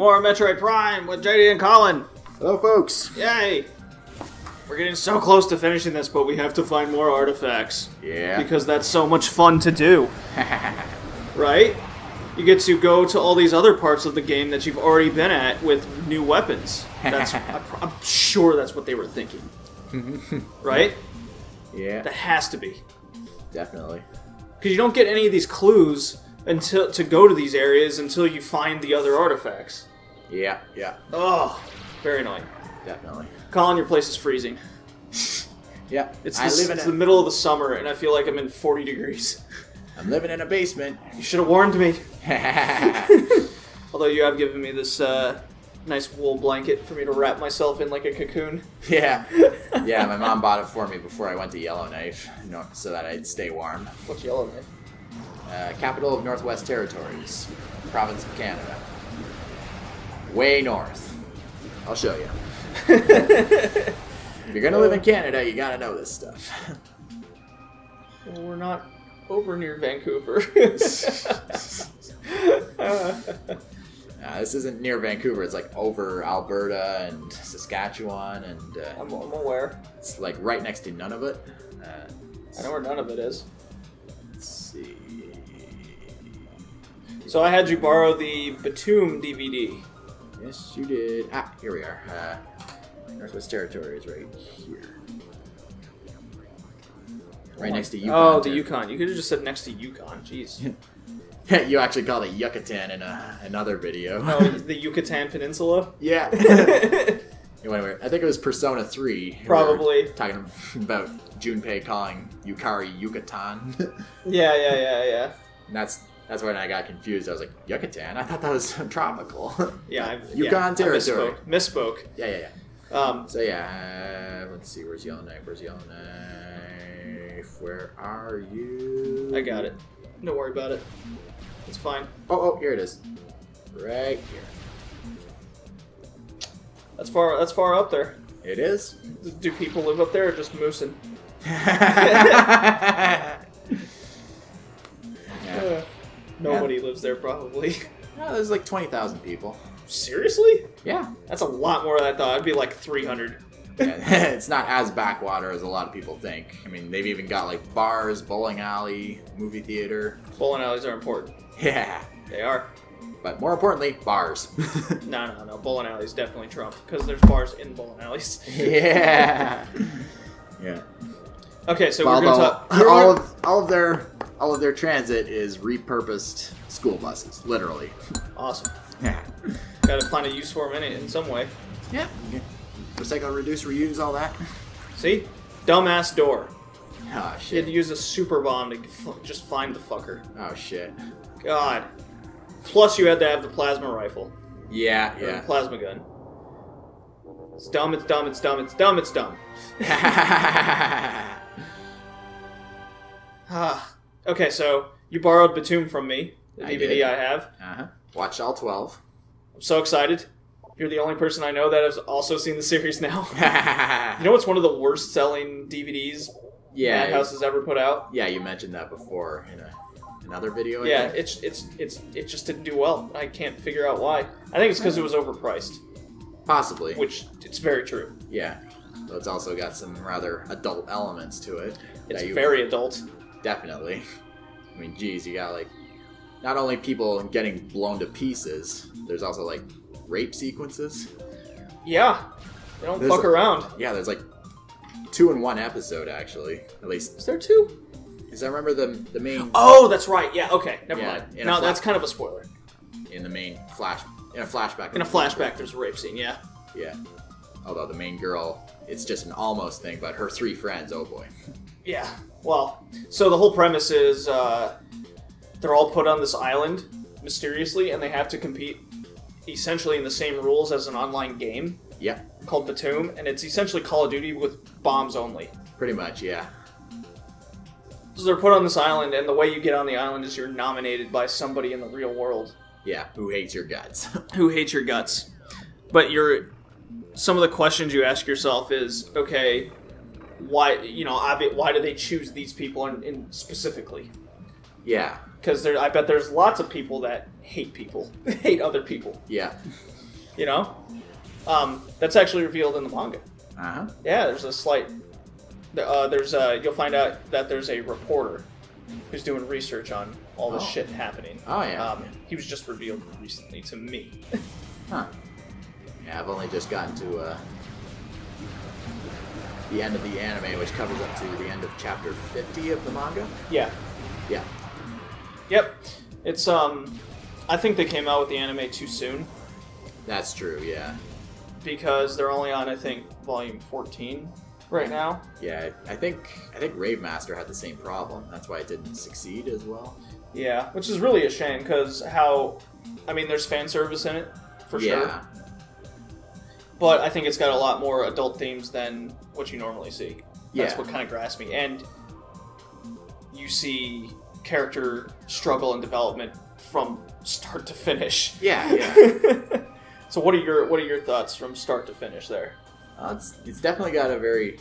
More Metroid Prime with JD and Colin. Hello, folks. Yay! We're getting so close to finishing this, but we have to find more artifacts. Yeah. Because that's so much fun to do. right? You get to go to all these other parts of the game that you've already been at with new weapons. That's, I'm I'm sure that's what they were thinking. right? yeah. That has to be. Definitely. Because you don't get any of these clues until to go to these areas until you find the other artifacts. Yeah. Yeah. Oh, very annoying. Definitely. Colin, your place is freezing. Yeah. It's, I the, live in it's a, the middle of the summer, and I feel like I'm in 40 degrees. I'm living in a basement. You should have warned me. Although you have given me this uh, nice wool blanket for me to wrap myself in like a cocoon. Yeah, yeah. My mom bought it for me before I went to Yellowknife, you know, so that I'd stay warm. What's Yellowknife? Uh, capital of Northwest Territories, province of Canada. Way north. I'll show you. if you're gonna live in Canada, you gotta know this stuff. Well, we're not over near Vancouver. This isn't near Vancouver. It's like over Alberta and Saskatchewan, and uh, I'm, I'm aware. it's like right next to none of it. Uh, I know where none of it is. let's see. So I had you borrow the Btooom DVD. Yes, you did. Ah, here we are. Uh, Northwest Territories, right here. Right next to Yukon. Oh, the Yukon. You could have just said next to Yukon. Jeez. you actually called it Yucatan in a, another video. Oh, the Yucatan Peninsula. yeah. yeah, Anyway, I think it was Persona 3. We Probably. Talking about Junpei calling Yukari Yucatan. yeah, yeah, yeah. and that's that's when I got confused. I was like, Yucatan? I thought that was tropical. Yeah, I, Yukon yeah, territory. misspoke. Misspoke. yeah, yeah, yeah. Um, So yeah, uh, let's see. Where's Yellowknife? Where's Yellowknife? Where are you? I got it. Don't worry about it. It's fine. Oh, oh, here it is. Right here. That's far. That's far up there. It is. Do people live up there or just moosing? yeah. Nobody lives there, probably. Yeah, there's like twenty thousand people. Seriously? Yeah. That's a lot more than I thought. I'd be like 300. Yeah, it's not as backwater as a lot of people think. I mean, they've even got like bars, bowling alley, movie theater. Bowling alleys are important. Yeah. They are. But more importantly, bars. No, no, no. Bowling alleys definitely trump because there's bars in bowling alleys. yeah. Yeah. Okay, so we're gonna talk. all of all of their all of their transit is repurposed school buses, literally. Awesome. Yeah. Got to find a use for them in it in some way. Yeah. Recycle, reduce, reuse, all that. See, dumbass door. Oh shit. You had to use a super bomb to f- just find the fucker. Oh shit. God. Plus, you had to have the plasma rifle. Yeah, yeah. plasma gun. It's dumb. It's dumb. It's dumb. It's dumb. It's dumb. Ah. Okay, so you borrowed Btooom from me. The I DVD did. I have. uh-huh. Watched all twelve. I'm so excited. You're the only person I know that has also seen the series now. You know what's one of the worst selling DVDs yeah, Madhouse has ever put out? Yeah, you mentioned that before in a, another video. I Yeah, think. it's it's it's it just didn't do well. I can't figure out why. I think it's because it was overpriced, possibly. which it's very true. Yeah. So it's also got some rather adult elements to it. It's that you- very adult. Definitely. I mean, geez, you got like not only people getting blown to pieces. There's also like rape sequences. Yeah, they don't There's fuck a- around. Yeah, there's like two in one episode actually. At least, Is there two? because I remember the the main Oh, that's right. Yeah. Okay. Never Yeah, mind. No, that's kind of a spoiler. in the main flash in a flashback. In a flashback, there's a rape scene. Yeah. Yeah. Although the main girl, it's just an almost thing, but her three friends, oh boy. Yeah. Well, so the whole premise is uh, they're all put on this island mysteriously, and they have to compete essentially in the same rules as an online game Yep, called Btooom, and it's essentially Call of Duty with bombs only. pretty much, yeah. So they're put on this island, and the way you get on the island is you're nominated by somebody in the real world Yeah, who hates your guts? who hates your guts. But you're some of the questions you ask yourself is okay, why you know why do they choose these people in, in specifically? yeah, because there, I bet there's lots of people that hate people, hate other people. Yeah. You know, um, that's actually revealed in the manga. Uh huh. Yeah, there's a slight. Uh, there's uh, you'll find out that there's a reporter who's doing research on all this Oh. shit happening. Oh, yeah. Um, he was just revealed recently to me. Huh. Yeah, I've only just gotten to uh, the end of the anime, which covers up to the end of chapter 50 of the manga. yeah. Yeah. Yep. It's um, I think they came out with the anime too soon That's true, yeah. because they're only on I think volume 14 right now. Yeah, I think I think Rave Master had the same problem. That's why it didn't succeed as well. Yeah, which is really a shame because how, I mean, there's fan service in it for sure, yeah. But I think it's got a lot more adult themes than what you normally see. That's Yeah. what kind of grasped me, and you see character struggle and development from start to finish. Yeah, yeah. so what are your what are your thoughts from start to finish there? Uh, it's, it's definitely got a very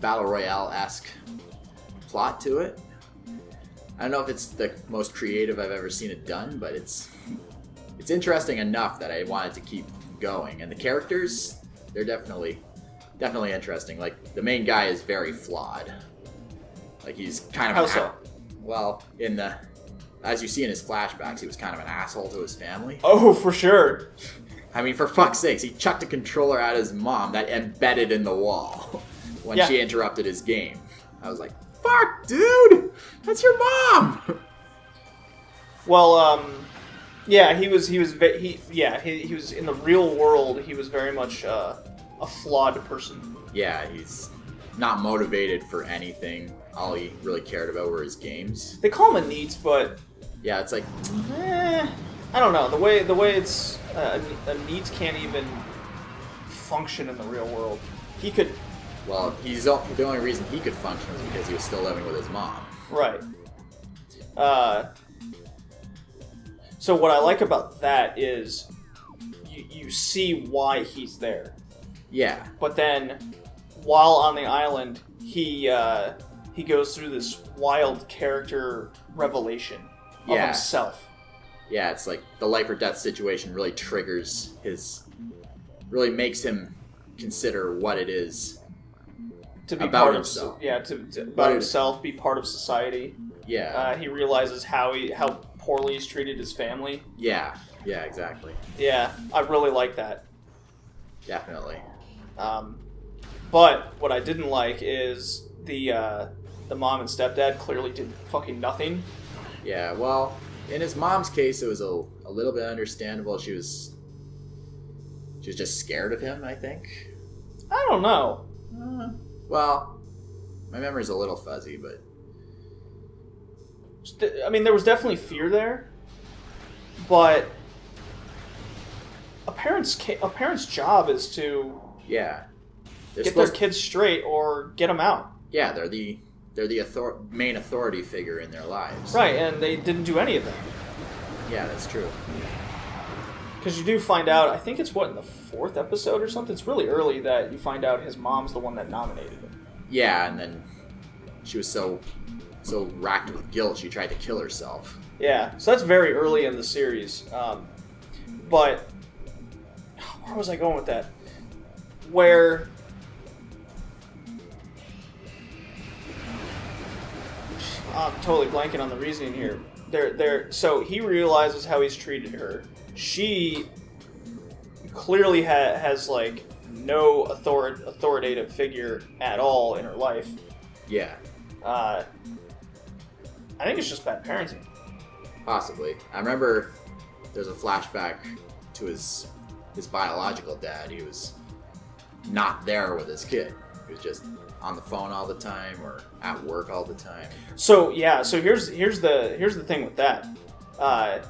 battle royale esque plot to it. I don't know if it's the most creative I've ever seen it done, but it's it's interesting enough that I wanted to keep going. And the characters, they're definitely definitely interesting. Like the main guy is very flawed. Like he's kind of How so? well in the as you see in his flashbacks, he was kind of an asshole to his family. Oh, for sure. I mean, for fuck's sakes, he chucked a controller at his mom that embedded in the wall when Yeah. she interrupted his game. I was like, fuck, dude! That's your mom! Well, um, yeah, he was he was ve- he yeah he, he was in the real world. He was very much uh, a flawed person. yeah, he's not motivated for anything. All he really cared about were his games. They call him a NEET, but Yeah, it's like, eh, I don't know the way the way it's uh, a, NEET can't even function in the real world. He could well, he's the only reason he could function was because he was still living with his mom. right. Uh, so what I like about that is you, you see why he's there. Yeah, but then while on the island he uh, he goes through this wild character revelation of Yeah. himself yeah, it's like the life or death situation really triggers his, really makes him consider what it is. to be About part himself. of yeah to, to- about himself be part of society Yeah, uh, he realizes how he how poorly he's treated his family yeah, yeah, exactly. yeah i really like that Definitely. um, but what i didn't like is the uh, the mom and stepdad clearly did fucking nothing Yeah, well, in his mom's case, it was a, a little bit understandable. She was she was just scared of him. I think. i don't know Uh, well, my memory's a little fuzzy, but I mean, there was definitely fear there, but a parent's ca- a parent's job is to yeah, they're get their kids straight or get them out. yeah, they're the they're the author- main authority figure in their lives. Right, and they didn't do any of that Yeah, that's true. because you do find out. I think it's what in the fourth episode or something. It's really early that you find out his mom's the one that nominated him. Yeah, and then she was so so racked with guilt, she tried to kill herself. Yeah, so that's very early in the series. Um, but where was I going with that? Where I'm totally blanking on the reasoning here. There, there. So he realizes how he's treated her. She clearly ha- has like no author- authoritative figure at all in her life. Yeah, Uh, I think it's just bad parenting. possibly. I remember there's a flashback to his his biological dad. He was not there with his kid. He was just on the phone all the time or at work all the time. So yeah, so here's here's the here's the thing with that. Uh,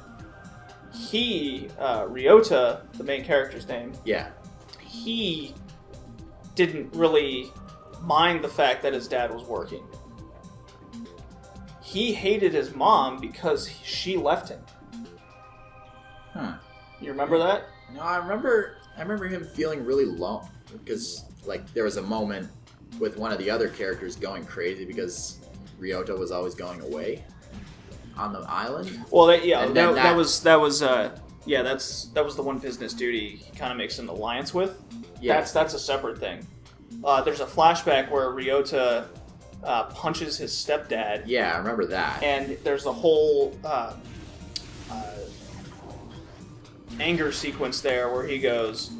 he uh, Ryota, the main character's name, Yeah, he didn't really mind the fact that his dad was working. He hated his mom because she left him. huh. You remember that? No, I remember. I remember him feeling really alone because, like, there was a moment with one of the other characters going crazy because Ryota was always going away. on the island. Well, that, yeah, that, that, that- was that was uh, yeah, that's that was the one business duty he kind of makes an alliance with. Yeah. That's that's a separate thing. Uh, there's a flashback where Ryota uh, punches his stepdad, Yeah, I remember that. and there's a whole uh, uh, anger sequence there where he goes,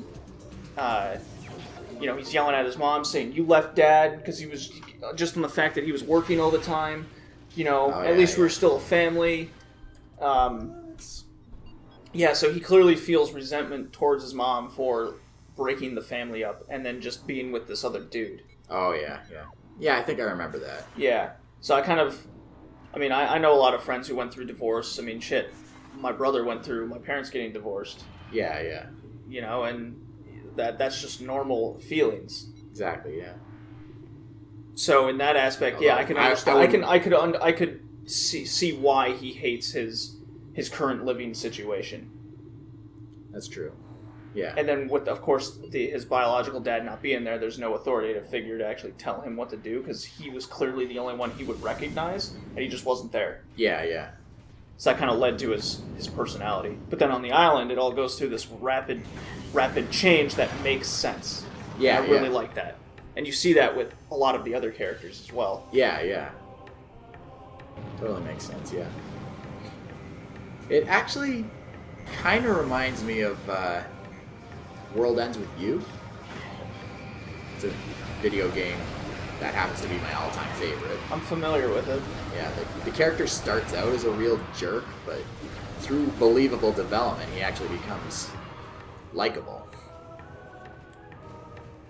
uh, you know, he's yelling at his mom saying, "You left dad," because he was just on the fact that he was working all the time. You know, Oh, at yeah, least we yeah. were still a family. Um, yeah, so he clearly feels resentment towards his mom for breaking the family up and then just being with this other dude. oh yeah, yeah, yeah. I think I remember that. Yeah. So I kind of, I mean, I, I know a lot of friends who went through divorce. I mean, shit, my brother went through my parents getting divorced. Yeah, yeah, You know, and that that's just normal feelings. exactly. Yeah. So in that aspect, yeah, I can I- I understand. I, can I could un, I could see see why he hates his his current living situation. That's true. Yeah. And then with of course the, his biological dad not being there, there's no authoritative figure to actually tell him what to do because he was clearly the only one he would recognize, and he just wasn't there. Yeah, yeah. So that kind of led to his his personality. But then on the island, it all goes through this rapid, rapid change that makes sense. Yeah, I really yeah. like that, and you see that with a lot of the other characters as well. Yeah, yeah. Totally makes sense, yeah. It actually kind of reminds me of uh, World Ends With You. It's a video game that happens to be my all time favorite. I'm familiar with it. Yeah, the, the character starts out as a real jerk, but through believable development, he actually becomes likable.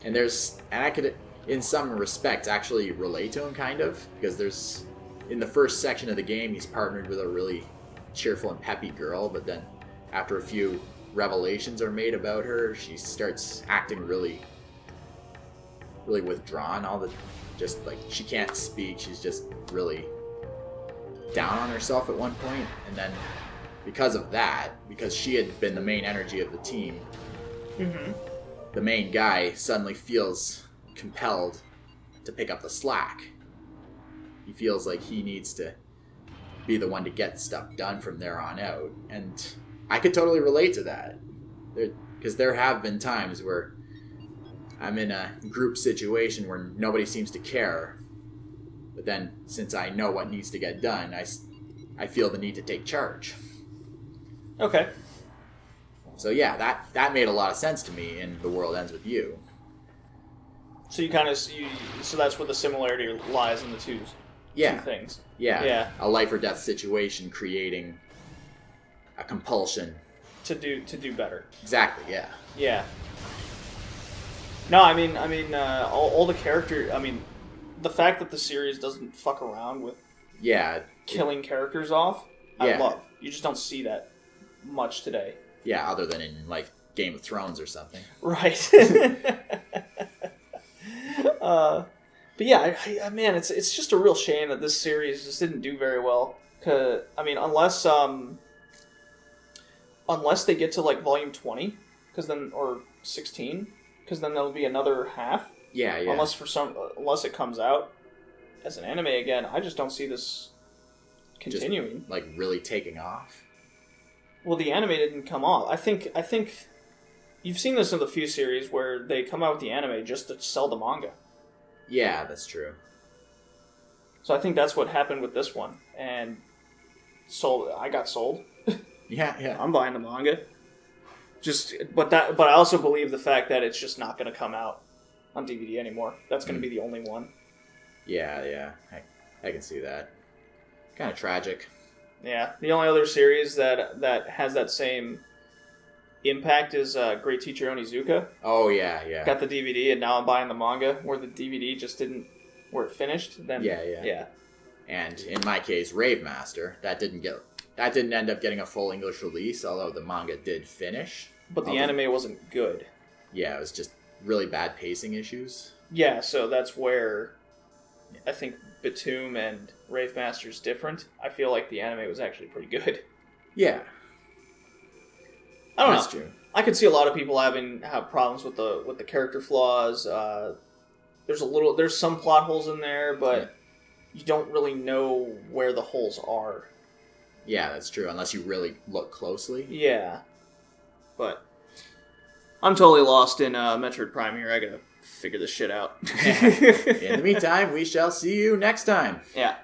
And there's, and I could, in some respects, actually relate to him kind of because there's, in the first section of the game, he's partnered with a really cheerful and peppy girl, but then after a few revelations are made about her, she starts acting really, really withdrawn. All the, just like she can't speak. She's just really down on herself at one point, and then because of that, because she had been the main energy of the team, Mm-hmm. the main guy suddenly feels compelled to pick up the slack. He feels like he needs to be the one to get stuff done from there on out, and I could totally relate to that. Because there have been times where I'm in a group situation where nobody seems to care, but then since I know what needs to get done, I, I feel the need to take charge. Okay. So yeah, that that made a lot of sense to me in The World Ends with You. So you kind of you, so that's where the similarity lies in the two, Yeah. two things. Yeah. Yeah. A life or death situation creating a compulsion. To do to do better. Exactly, yeah. Yeah. No, I mean, I mean, uh, all, all the character. I mean, the fact that the series doesn't fuck around with Yeah. killing characters off, I Yeah. love. You just don't see that much today. Yeah, other than in like Game of Thrones or something. Right. uh, but yeah, I, I, man, it's it's just a real shame that this series just didn't do very well. Cause I mean, unless um, unless they get to like volume twenty, because then or sixteen, because then there'll be another half. Yeah, yeah. Unless for some, unless it comes out as an anime again, I just don't see this Just- continuing. like really taking off. Well, the anime didn't come off. I think I think you've seen this in the few series where they come out with the anime just to sell the manga. Yeah, that's true. So I think that's what happened with this one, and sold. I got sold. Yeah, yeah. I'm buying the manga. Just, but that, but I also believe the fact that it's just not going to come out on DVD anymore. That's going to be the only one. Yeah, yeah. I, I can see that. Kind of tragic. Yeah, the only other series that that has that same impact is uh, Great Teacher Onizuka. Oh yeah, yeah. Got the DVD, and now I'm buying the manga, where the DVD just didn't, where it finished. Then Yeah, yeah. yeah. and in my case, Rave Master. That didn't get that didn't end up getting a full English release, although the manga did finish. But the Although- anime wasn't good. Yeah, it was just really bad pacing issues. Yeah, so that's where I think Btooom and Rave Master's different. I feel like the anime was actually pretty good. Yeah, I don't that's know. true. I could see a lot of people having have problems with the with the character flaws. Uh, there's a little there's some plot holes in there, but you don't really know where the holes are. Yeah, that's true. Unless you really look closely. Yeah. But I'm totally lost in uh, Metroid Prime here. I gotta figure this shit out. In the meantime, we shall see you next time. yeah.